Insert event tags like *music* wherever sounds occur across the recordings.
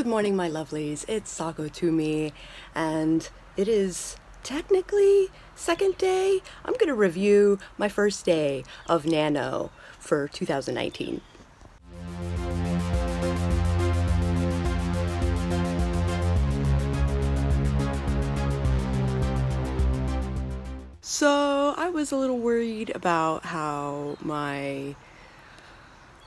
Good morning, my lovelies. It's Sako Tumi, and it is technically second day. I'm going to review my first day of Nano for 2019. So, I was a little worried about how my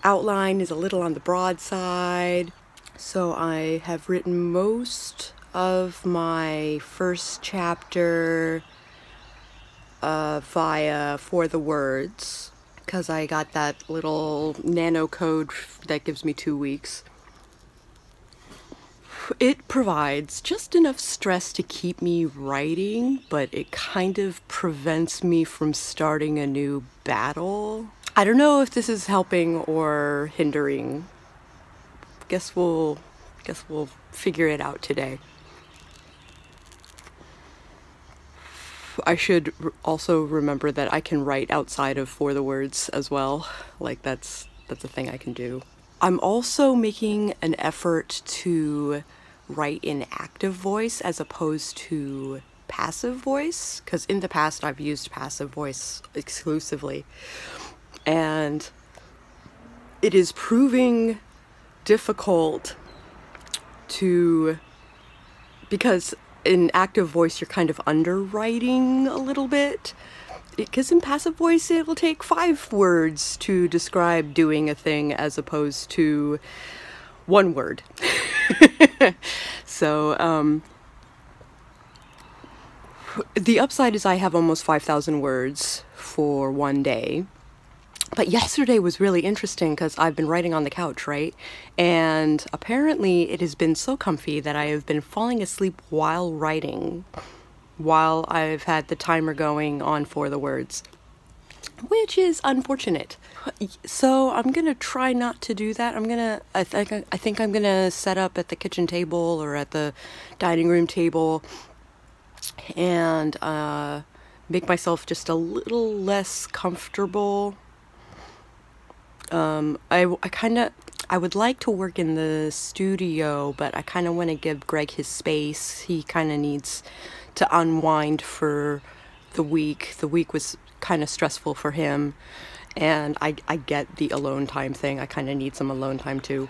outline is a little on the broad side. So I have written most of my first chapter uh, via 4TheWords because I got that little nano code that gives me two weeks. It provides just enough stress to keep me writing, but it kind of prevents me from starting a new battle. I don't know if this is helping or hindering. Guess we'll guess we'll figure it out today. I should also remember that I can write outside of 4TheWords as well. Like that's that's a thing I can do. I'm also making an effort to write in active voice as opposed to passive voice because in the past I've used passive voice exclusively and it is proving difficult to because in active voice you're kind of underwriting a little bit. Because in passive voice it will take five words to describe doing a thing as opposed to one word. *laughs* So um, the upside is i have almost 5000 words for one day but yesterday was really interesting because I've been writing on the couch, right? And apparently it has been so comfy that I have been falling asleep while writing, while I've had the timer going on 4TheWords, which is unfortunate. So I'm gonna try not to do that. I'm gonna, I think, I think I'm gonna set up at the kitchen table or at the dining room table and uh, make myself just a little less comfortable um, I, I kind of I would like to work in the studio, but I kind of want to give Greg his space. He kind of needs to unwind for the week. The week was kind of stressful for him, and I I get the alone time thing. I kind of need some alone time too.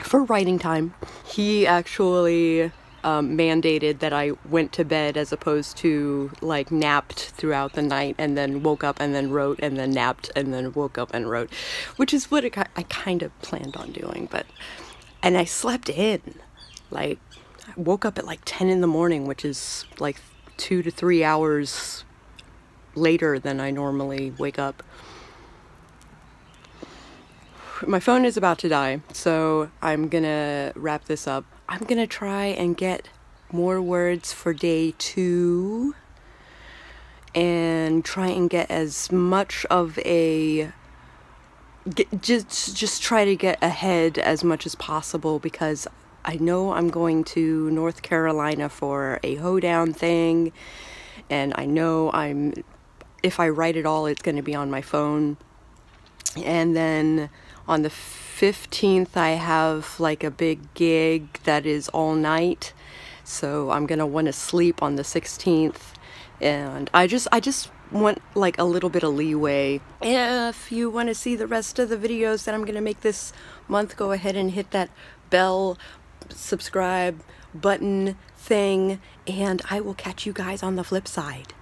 For writing time, he actually um, mandated that I went to bed as opposed to like napped throughout the night and then woke up and then wrote and then napped and then woke up and wrote, which is what I kind of planned on doing. But and I slept in, like I woke up at like ten in the morning, which is like two to three hours later than I normally wake up. My phone is about to die, so I'm gonna wrap this up. I'm gonna try and get more words for day two and try and get as much of a get, just just try to get ahead as much as possible because I know I'm going to North Carolina for a hoedown thing and I know I'm if I write it all it's going to be on my phone and then on the 15th, I have like a big gig that is all night. So I'm going to want to sleep on the 16th. And I just, I just want like a little bit of leeway. If you want to see the rest of the videos that I'm going to make this month, go ahead and hit that bell, subscribe button thing, and I will catch you guys on the flip side.